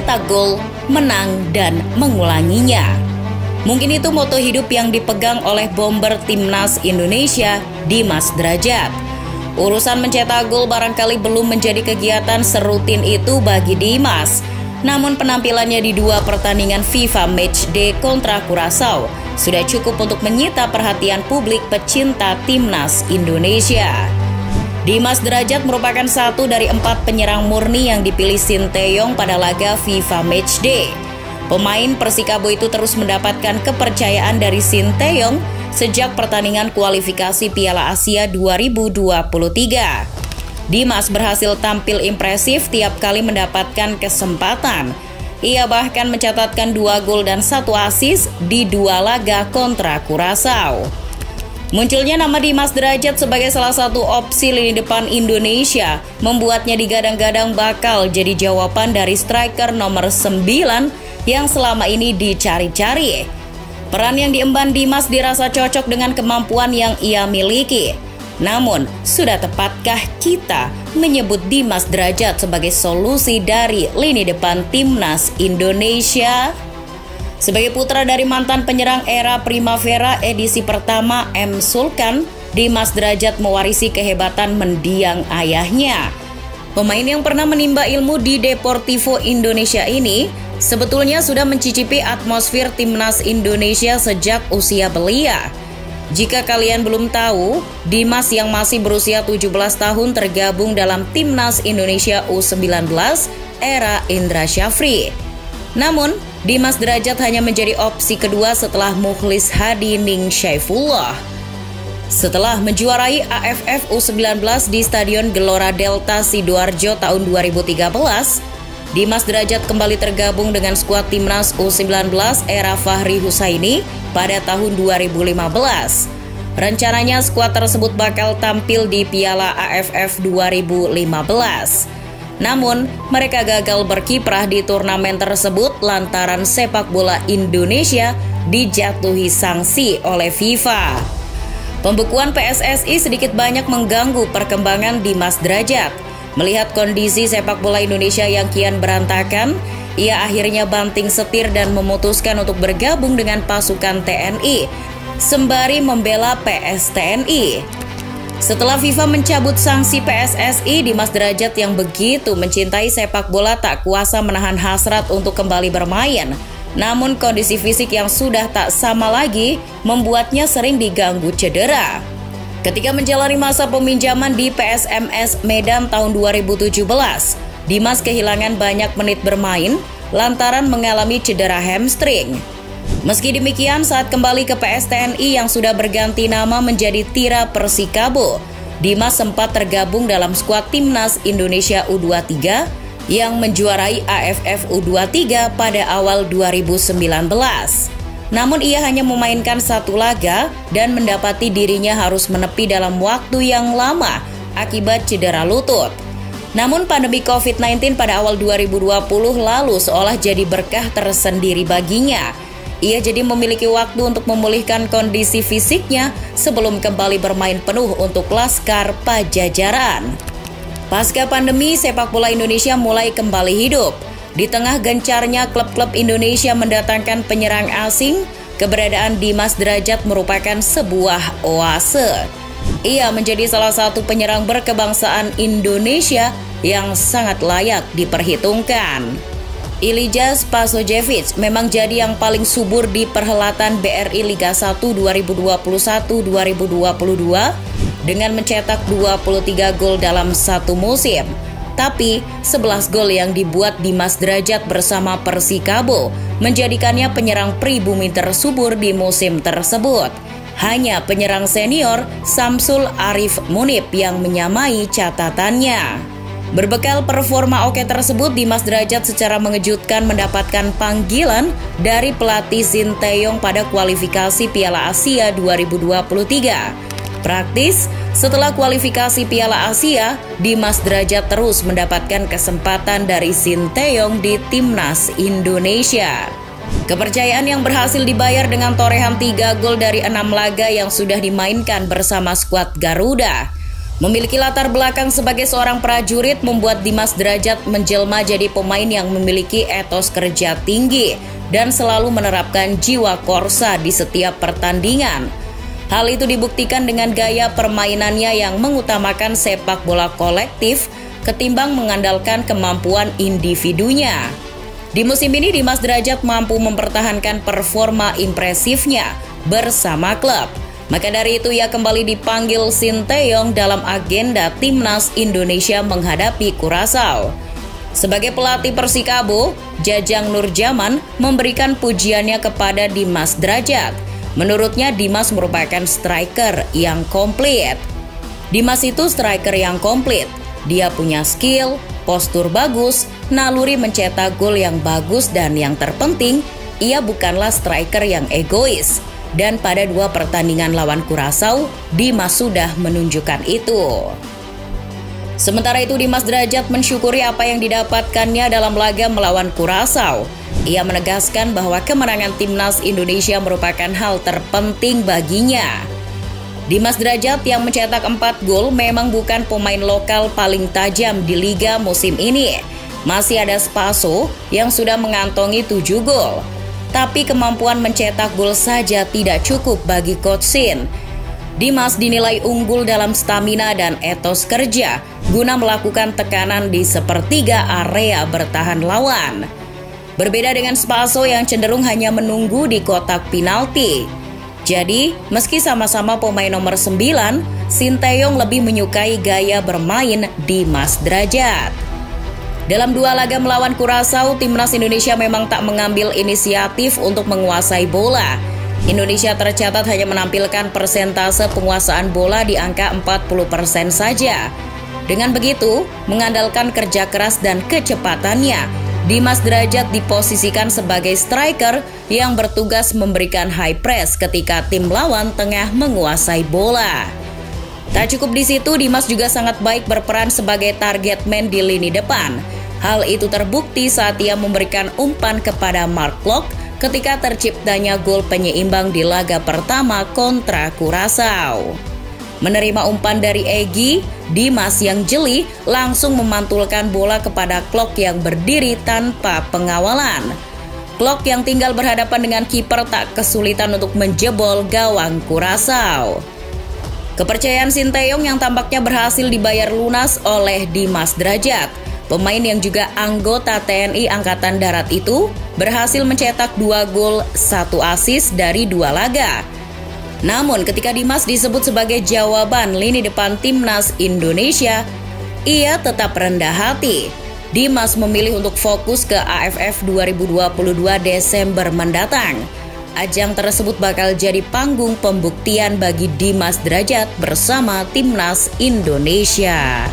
cetak gol, menang, dan mengulanginya. Mungkin itu moto hidup yang dipegang oleh bomber timnas Indonesia, Dimas Derajat. Urusan mencetak gol barangkali belum menjadi kegiatan serutin itu bagi Dimas. Namun penampilannya di dua pertandingan FIFA Matchday kontra Kurasau sudah cukup untuk menyita perhatian publik pecinta timnas Indonesia. Dimas Derajat merupakan satu dari empat penyerang murni yang dipilih Sinteyong pada laga FIFA Matchday. Pemain Persikabo itu terus mendapatkan kepercayaan dari Sinteyong sejak pertandingan kualifikasi Piala Asia 2023. Dimas berhasil tampil impresif tiap kali mendapatkan kesempatan. Ia bahkan mencatatkan dua gol dan satu asis di dua laga kontra Kurasau. Munculnya nama Dimas Derajat sebagai salah satu opsi lini depan Indonesia membuatnya digadang-gadang bakal jadi jawaban dari striker nomor 9 yang selama ini dicari-cari. Peran yang diemban Dimas dirasa cocok dengan kemampuan yang ia miliki. Namun, sudah tepatkah kita menyebut Dimas Derajat sebagai solusi dari lini depan timnas Indonesia? Sebagai putra dari mantan penyerang era Primavera edisi pertama M. Sulkan, Dimas Derajat mewarisi kehebatan mendiang ayahnya. Pemain yang pernah menimba ilmu di Deportivo Indonesia ini sebetulnya sudah mencicipi atmosfer timnas Indonesia sejak usia belia. Jika kalian belum tahu, Dimas yang masih berusia 17 tahun tergabung dalam Timnas Indonesia U19 era Indra Syafri. Namun, Dimas Derajat hanya menjadi opsi kedua setelah Mukhlis Hadi Ning Syaifullah. Setelah menjuarai AFF U19 di Stadion Gelora Delta Sidoarjo tahun 2013, Dimas Derajat kembali tergabung dengan skuad timnas U19 era Fahri Husaini pada tahun 2015. Rencananya skuad tersebut bakal tampil di Piala AFF 2015. Namun, mereka gagal berkiprah di turnamen tersebut lantaran sepak bola Indonesia dijatuhi sanksi oleh FIFA. Pembekuan PSSI sedikit banyak mengganggu perkembangan Dimas Derajat. Melihat kondisi sepak bola Indonesia yang kian berantakan, ia akhirnya banting setir dan memutuskan untuk bergabung dengan pasukan TNI, sembari membela PSTNI. Setelah FIFA mencabut sanksi PSSI, Dimas Derajat yang begitu mencintai sepak bola tak kuasa menahan hasrat untuk kembali bermain. Namun kondisi fisik yang sudah tak sama lagi membuatnya sering diganggu cedera. Ketika menjalani masa peminjaman di PSMS Medan tahun 2017, Dimas kehilangan banyak menit bermain lantaran mengalami cedera hamstring. Meski demikian, saat kembali ke PSTNI yang sudah berganti nama menjadi Tira Persikabo, Dimas sempat tergabung dalam skuad timnas Indonesia U23 yang menjuarai AFF U23 pada awal 2019. Namun ia hanya memainkan satu laga dan mendapati dirinya harus menepi dalam waktu yang lama akibat cedera lutut. Namun pandemi COVID-19 pada awal 2020 lalu seolah jadi berkah tersendiri baginya. Ia jadi memiliki waktu untuk memulihkan kondisi fisiknya sebelum kembali bermain penuh untuk Laskar Pajajaran. Pasca pandemi, sepak bola Indonesia mulai kembali hidup. Di tengah gencarnya klub-klub Indonesia mendatangkan penyerang asing, keberadaan Dimas Derajat merupakan sebuah oase. Ia menjadi salah satu penyerang berkebangsaan Indonesia yang sangat layak diperhitungkan. Ilijas Pasojevic memang jadi yang paling subur di perhelatan BRI Liga 1 2021-2022 dengan mencetak 23 gol dalam satu musim. Tapi 11 gol yang dibuat Dimas Derajat bersama Persikabo menjadikannya penyerang pribumi tersubur di musim tersebut. Hanya penyerang senior Samsul Arif Munib yang menyamai catatannya. Berbekal performa oke tersebut, Dimas Derajat secara mengejutkan mendapatkan panggilan dari pelatih Sinteyong pada kualifikasi Piala Asia 2023. Praktis, setelah kualifikasi Piala Asia, Dimas Derajat terus mendapatkan kesempatan dari Sinteyong di Timnas Indonesia. Kepercayaan yang berhasil dibayar dengan torehan 3 gol dari enam laga yang sudah dimainkan bersama skuad Garuda. Memiliki latar belakang sebagai seorang prajurit membuat Dimas Derajat menjelma jadi pemain yang memiliki etos kerja tinggi dan selalu menerapkan jiwa korsa di setiap pertandingan. Hal itu dibuktikan dengan gaya permainannya yang mengutamakan sepak bola kolektif ketimbang mengandalkan kemampuan individunya. Di musim ini Dimas Derajat mampu mempertahankan performa impresifnya bersama klub. Maka dari itu ia kembali dipanggil Sinteyong dalam agenda timnas Indonesia menghadapi Kurasau. Sebagai pelatih Persikabo, Jajang Nurjaman memberikan pujiannya kepada Dimas Derajat. Menurutnya Dimas merupakan striker yang komplit. Dimas itu striker yang komplit. Dia punya skill, postur bagus, naluri mencetak gol yang bagus dan yang terpenting, ia bukanlah striker yang egois dan pada dua pertandingan lawan Kurasau, Dimas sudah menunjukkan itu. Sementara itu Dimas Derajat mensyukuri apa yang didapatkannya dalam laga melawan Kurasau. Ia menegaskan bahwa kemenangan timnas Indonesia merupakan hal terpenting baginya. Dimas Derajat yang mencetak 4 gol memang bukan pemain lokal paling tajam di liga musim ini. Masih ada Spaso yang sudah mengantongi 7 gol tapi kemampuan mencetak gol saja tidak cukup bagi Coach Sin. Dimas dinilai unggul dalam stamina dan etos kerja guna melakukan tekanan di sepertiga area bertahan lawan. Berbeda dengan Spaso yang cenderung hanya menunggu di kotak penalti. Jadi, meski sama-sama pemain nomor 9, Sinteyong lebih menyukai gaya bermain Dimas Derajat. Dalam dua laga melawan Kurasau, timnas Indonesia memang tak mengambil inisiatif untuk menguasai bola. Indonesia tercatat hanya menampilkan persentase penguasaan bola di angka 40% saja. Dengan begitu, mengandalkan kerja keras dan kecepatannya, Dimas Derajat diposisikan sebagai striker yang bertugas memberikan high press ketika tim lawan tengah menguasai bola. Tak cukup di situ, Dimas juga sangat baik berperan sebagai target man di lini depan. Hal itu terbukti saat ia memberikan umpan kepada Mark Klok ketika terciptanya gol penyeimbang di laga pertama kontra Kurasau. Menerima umpan dari Egi, Dimas yang jeli langsung memantulkan bola kepada Klok yang berdiri tanpa pengawalan. Klok yang tinggal berhadapan dengan kiper tak kesulitan untuk menjebol gawang Kurasau. Kepercayaan Sinteyong yang tampaknya berhasil dibayar lunas oleh Dimas Derajat Pemain yang juga anggota TNI Angkatan Darat itu berhasil mencetak dua gol, satu asis dari dua laga. Namun ketika Dimas disebut sebagai jawaban lini depan timnas Indonesia, ia tetap rendah hati. Dimas memilih untuk fokus ke AFF 2022 Desember mendatang. Ajang tersebut bakal jadi panggung pembuktian bagi Dimas Derajat bersama timnas Indonesia.